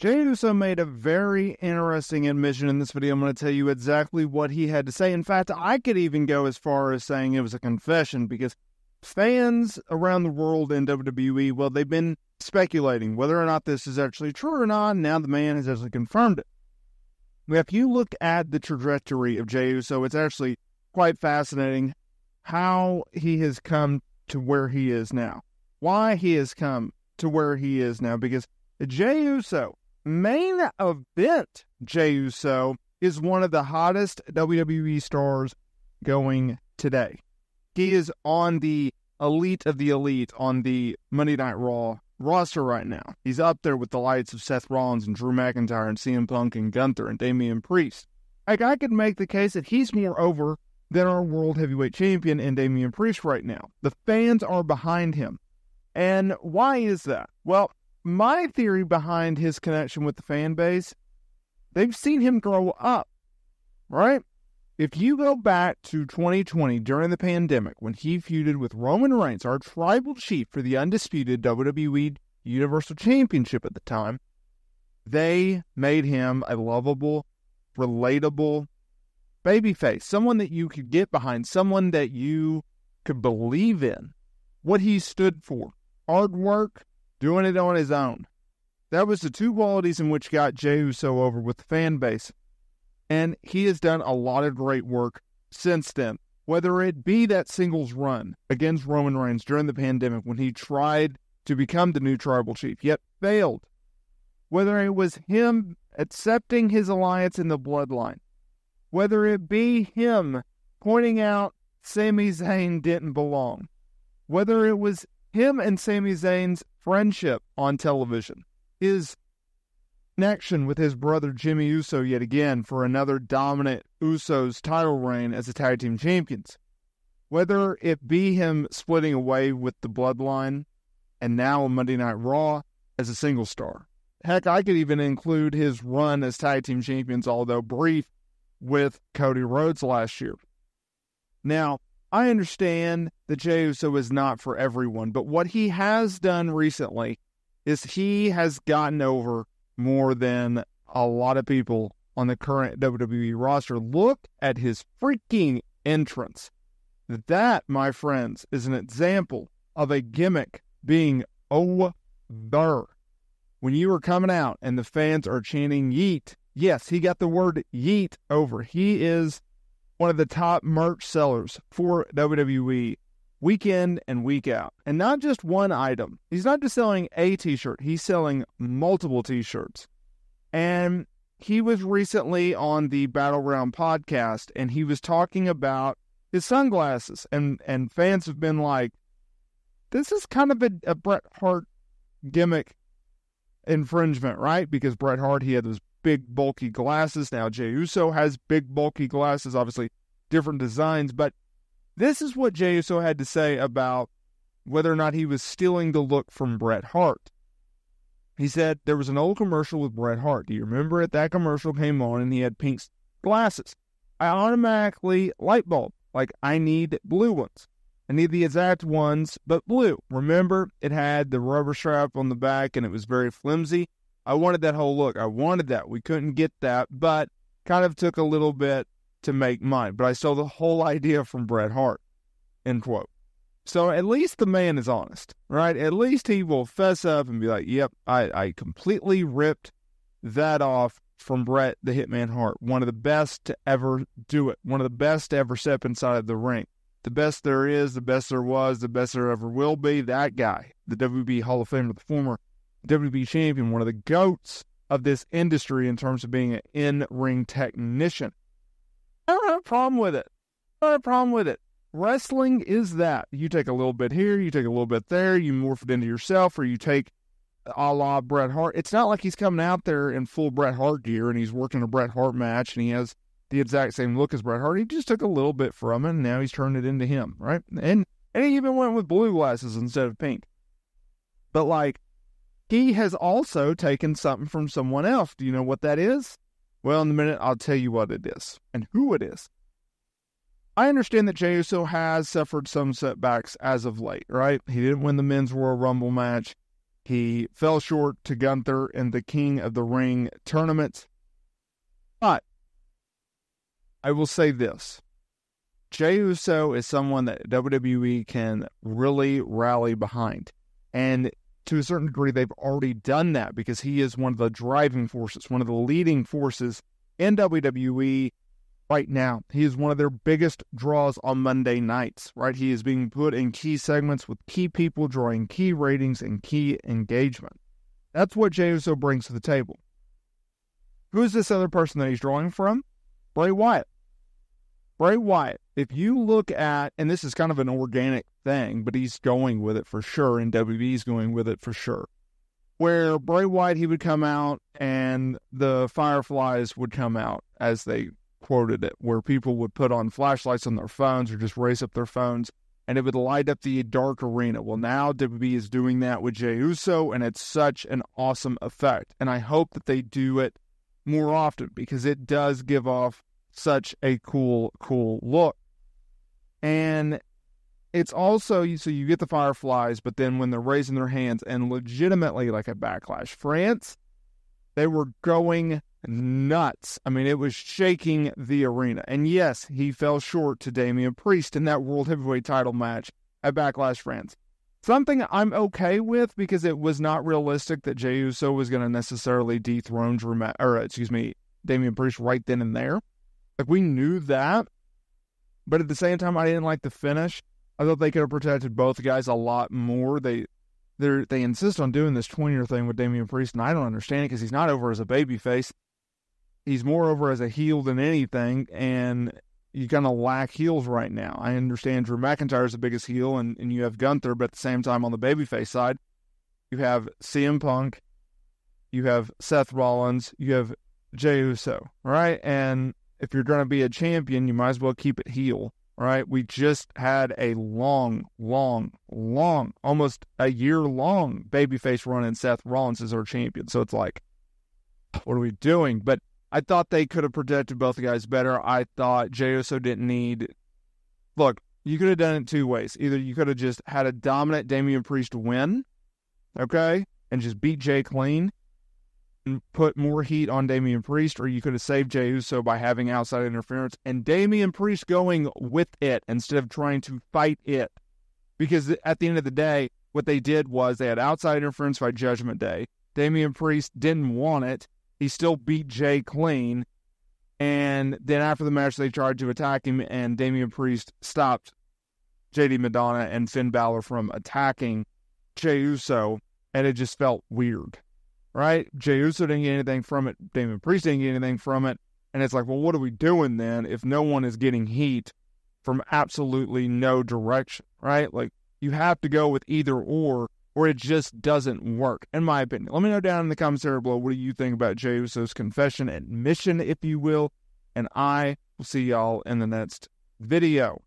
Jey Uso made a very interesting admission in this video. I'm going to tell you exactly what he had to say. In fact, I could even go as far as saying it was a confession because fans around the world in WWE, well, they've been speculating whether or not this is actually true or not. Now the man has actually confirmed it. If you look at the trajectory of Jey Uso, it's actually quite fascinating how he has come to where he is now. Why he has come to where he is now. Because Jey Uso, main event Jey Uso, is one of the hottest WWE stars going today. He is on the elite of the elite on the Monday Night Raw roster right now. He's up there with the lights of Seth Rollins and Drew McIntyre and CM Punk and Gunther and Damian Priest. Like I could make the case that he's more over than our world heavyweight champion and Damian Priest right now. The fans are behind him. And why is that? Well, my theory behind his connection with the fan base, they've seen him grow up, right? If you go back to 2020 during the pandemic when he feuded with Roman Reigns, our tribal chief for the undisputed WWE Universal Championship at the time, they made him a lovable, relatable babyface, someone that you could get behind, someone that you could believe in, what he stood for. Hard work, doing it on his own. That was the two qualities in which got Jey Uso over with the fan base. And he has done a lot of great work since then, whether it be that singles run against Roman Reigns during the pandemic when he tried to become the new tribal chief, yet failed, whether it was him accepting his alliance in the bloodline, whether it be him pointing out Sami Zayn didn't belong, whether it was him and Sami Zayn's friendship on television, his connection with his brother Jimmy Uso yet again for another dominant Usos title reign as the tag team champions. Whether it be him splitting away with the bloodline and now on Monday Night Raw as a single star. Heck, I could even include his run as tag team champions, although brief, with Cody Rhodes last year. Now, I understand that Jey Uso is not for everyone, but what he has done recently is he has gotten over more than a lot of people on the current WWE roster. Look at his freaking entrance. That, my friends, is an example of a gimmick being over. When you are coming out and the fans are chanting yeet, yes, he got the word yeet over. He is one of the top merch sellers for WWE week in and week out. And not just one item. He's not just selling a t shirt, he's selling multiple t shirts. And he was recently on the Battleground podcast and he was talking about his sunglasses. And, and fans have been like, this is kind of a, a Bret Hart gimmick infringement, right? Because Bret Hart, he had those big, bulky glasses. Now, Jey Uso has big, bulky glasses, obviously different designs, but this is what Jey Uso had to say about whether or not he was stealing the look from Bret Hart. He said there was an old commercial with Bret Hart. Do you remember it? That commercial came on and he had pink glasses. I automatically light bulb, like I need blue ones. I need the exact ones, but blue. Remember, it had the rubber strap on the back and it was very flimsy. I wanted that whole look. I wanted that. We couldn't get that, but kind of took a little bit to make mine, but I stole the whole idea from Bret Hart. End quote. So at least the man is honest, right? At least he will fess up and be like, yep, I, I completely ripped that off from Bret the Hitman Hart. One of the best to ever do it. One of the best to ever step inside of the ring. The best there is, the best there was, the best there ever will be. That guy, the WWE Hall of Famer, the former WWE champion, one of the goats of this industry in terms of being an in ring technician. I don't have a problem with it. I don't have a problem with it. Wrestling is that. You take a little bit here, you take a little bit there, you morph it into yourself, or you take a la Bret Hart. It's not like he's coming out there in full Bret Hart gear and he's working a Bret Hart match and he has the exact same look as Bret Hart. He just took a little bit from it and now he's turned it into him, right? And and he even went with blue glasses instead of pink. But like he has also taken something from someone else. Do you know what that is? Well, in a minute, I'll tell you what it is and who it is. I understand that Jey Uso has suffered some setbacks as of late, right? He didn't win the men's Royal Rumble match. He fell short to Gunther in the King of the Ring tournament. But I will say this Jey Uso is someone that WWE can really rally behind. And to a certain degree, they've already done that because he is one of the driving forces, one of the leading forces in WWE right now. He is one of their biggest draws on Monday nights, right? He is being put in key segments with key people, drawing key ratings and key engagement. That's what Jey Uso brings to the table. Who is this other person that he's drawing from? Bray Wyatt. Bray Wyatt, if you look at, and this is kind of an organic thing, but he's going with it for sure, and WWE's going with it for sure. Where Bray Wyatt, he would come out and the Fireflies would come out, as they quoted it, where people would put on flashlights on their phones or just raise up their phones and it would light up the dark arena. Well, now WWE is doing that with Jey Uso, and it's such an awesome effect. And I hope that they do it more often because it does give off such a cool, cool look. And it's also so you get the fireflies, but then when they're raising their hands and legitimately like a backlash, France, they were going nuts. I mean, it was shaking the arena. And yes, he fell short to Damian Priest in that World Heavyweight title match at Backlash France. Something I'm okay with because it was not realistic that Jey Uso was going to necessarily dethrone Drew, Ma- or excuse me, Damian Priest right then and there. Like we knew that, but at the same time, I didn't like the finish. I thought they could have protected both guys a lot more. They they they insist on doing this 20 year thing with Damian Priest, and I don't understand it because he's not over as a baby face. He's more over as a heel than anything, and you kind of lack heels right now. I understand Drew McIntyre is the biggest heel, and, and you have Gunther, but at the same time, on the babyface side, you have CM Punk, you have Seth Rollins, you have Jey Uso, right? And if you're going to be a champion, you might as well keep it heel, right? We just had a long, long, long, almost a year long babyface run, and Seth Rollins is our champion. So it's like, what are we doing? But I thought they could have protected both guys better. I thought Jey Uso didn't need. Look, you could have done it two ways. Either you could have just had a dominant Damian Priest win, okay, and just beat Jey clean, put more heat on Damian Priest, or you could have saved Jey Uso by having outside interference and Damian Priest going with it instead of trying to fight it. Because at the end of the day, what they did was they had outside interference by Judgment Day. Damian Priest didn't want it. He still beat Jey clean. And then after the match, they tried to attack him, and Damian Priest stopped JD McDonagh and Finn Balor from attacking Jey Uso, and it just felt weird, right? Jey Uso didn't get anything from it. Damian Priest didn't get anything from it. And it's like, well, what are we doing then if no one is getting heat from absolutely no direction, right? Like, you have to go with either or or it just doesn't work, in my opinion. Let me know down in the comments area below what do you think about Jey Uso's confession, admission, if you will, and I will see y'all in the next video.